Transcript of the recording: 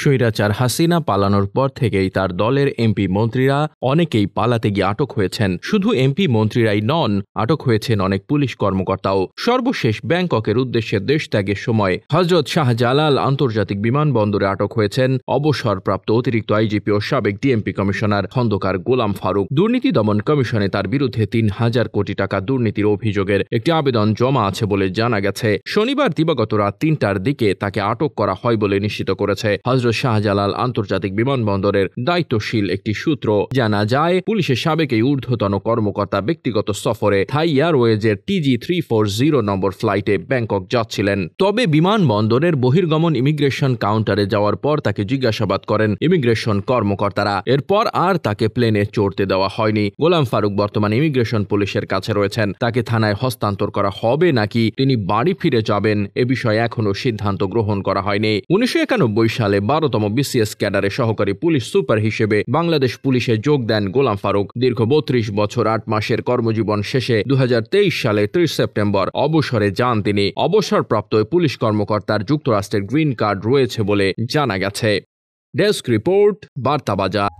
স্বৈরাচার হাসিনা পালানোর পর থেকেই তার দলের এমপি মন্ত্রীরা অনেকেই পালাতে গিয়ে আটক হয়েছেন। শুধু এমপি মন্ত্রীরাই নন, আটক হয়েছেন অনেক পুলিশ কর্মকর্তাও। সর্বশেষ ব্যাংককের উদ্দেশ্যে দেশ ত্যাগের সময় হজরত শাহজালাল আন্তর্জাতিক বিমানবন্দরে আটক হয়েছেন। অবসরপ্রাপ্ত অতিরিক্ত আইজিপি ও সাবেক ডিএমপি কমিশনার খন্দকার গোলাম ফারুক। দুর্নীতি দমন কমিশনে তার বিরুদ্ধে তিন হাজার কোটি টাকা দুর্নীতির অভিযোগের একটি আবেদন জমা আছে বলে জানা গেছে। শনিবার দিবাগত রাত তিনটার দিকে তাকে আটক করা হয় বলে নিশ্চিত করেছে হজরত শাহজালাল আন্তর্জাতিক বিমানবন্দরের দায়িত্বশীল একটি সূত্র জানা যায়, পুলিশের সাবেক এই ঊর্ধ্বতন কর্মকর্তা ব্যক্তিগত সফরে থাই এয়ারওয়েজের টিজি থ্রি ফোর জিরো নম্বর ফ্লাইটে ব্যাংকক যাচ্ছিলেন। তবে বিমানবন্দরের বহির্গমন ইমিগ্রেশন কাউন্টারে যাওয়ার পর তাকে জিজ্ঞাসাবাদ করেন ইমিগ্রেশন কর্মকর্তারা। এরপর আর তাকে প্লেনে চড়তে দেওয়া হয়নি। গোলাম ফারুক বর্তমানে ইমিগ্রেশন পুলিশের কাছে রয়েছেন। তাকে থানায় হস্তান্তর করা হবে নাকি তিনি বাড়ি ফিরে যাবেন এ বিষয়ে এখনও সিদ্ধান্ত গ্রহণ করা হয়নি। উনিশশো একানব্বই সালে বারোতম বিসিএস ক্যাডারে সহকারী পুলিশ সুপার হিসেবে বাংলাদেশ পুলিশে যোগ দেন গোলাম ফারুক। দীর্ঘ বত্রিশ বছর আট মাসের কর্মজীবন শেষে দু হাজার তেইশ সালে ত্রিশ সেপ্টেম্বর অবসরে যান তিনি। অবসরপ্রাপ্ত পুলিশ কর্মকর্তার যুক্তরাষ্ট্রের গ্রিন কার্ড রয়েছে বলে জানা গেছে। Desk report, Bartabazar.